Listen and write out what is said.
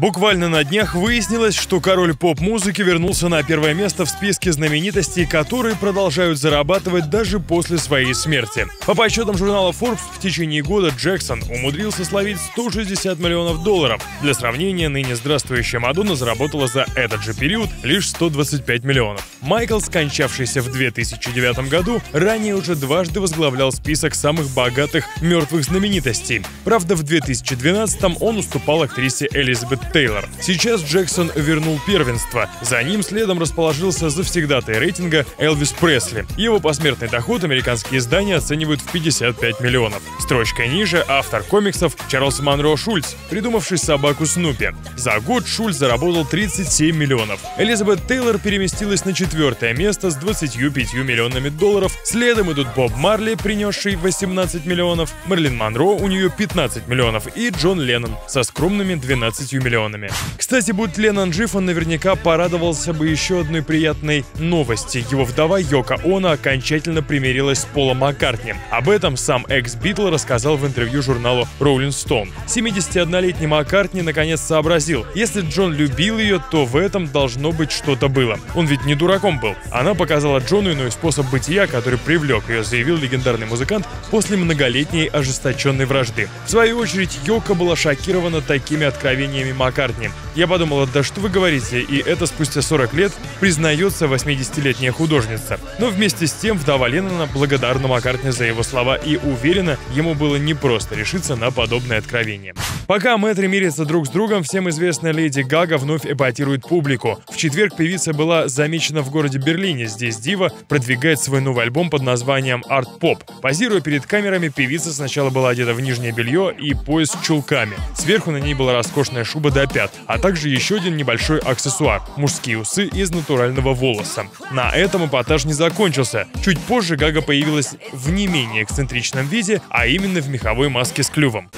Буквально на днях выяснилось, что король поп-музыки вернулся на первое место в списке знаменитостей, которые продолжают зарабатывать даже после своей смерти. По подсчетам журнала Forbes, в течение года Джексон умудрился словить 160 миллионов долларов. Для сравнения, ныне здравствующая Мадонна заработала за этот же период лишь 125 миллионов. Майкл, скончавшийся в 2009 году, ранее уже дважды возглавлял список самых богатых мертвых знаменитостей. Правда, в 2012 он уступал актрисе Элизабет Тейлор. Сейчас Джексон вернул первенство. За ним следом расположился завсегдатый рейтинга Элвис Пресли. Его посмертный доход американские издания оценивают в 55 миллионов. Строчкой ниже автор комиксов Чарльз Монро Шульц, придумавший собаку Снупи. За год Шульц заработал 37 миллионов. Элизабет Тейлор переместилась на четвертое место с 25 миллионами долларов. Следом идут Боб Марли, принесший 18 миллионов, Мэрилин Монро, у нее 15 миллионов, и Джон Леннон со скромными 12 миллионами. Кстати, будь Леннон жив, он наверняка порадовался бы еще одной приятной новости. Его вдова Йоко Оно окончательно примирилась с Полом Маккартни. Об этом сам экс-Битл рассказал в интервью журналу Rolling Stone. 71-летний Маккартни наконец сообразил, если Джон любил ее, то в этом должно быть что-то было. Он ведь не дураком был. Она показала Джону иной способ бытия, который привлек ее, заявил легендарный музыкант после многолетней ожесточенной вражды. В свою очередь, Йока была шокирована такими откровениями Маккартни. Я подумала, да что вы говорите, и это спустя 40 лет признается 80-летняя художница. Но вместе с тем вдова Леннона благодарна Маккартни за его слова и уверена, ему было непросто решиться на подобное откровение. Пока мэтры мирятся друг с другом, всем известная леди Гага вновь эпатирует публику. В четверг певица была замечена в городе Берлине. Здесь Дива продвигает свой новый альбом под названием Art Pop. Позируя перед камерами, певица сначала была одета в нижнее белье и пояс с чулками. Сверху на ней была роскошная шуба до пят, а также еще один небольшой аксессуар – мужские усы из натурального волоса. На этом эпатаж не закончился. Чуть позже Гага появилась в не менее эксцентричном виде, а именно в меховой маске с клювом.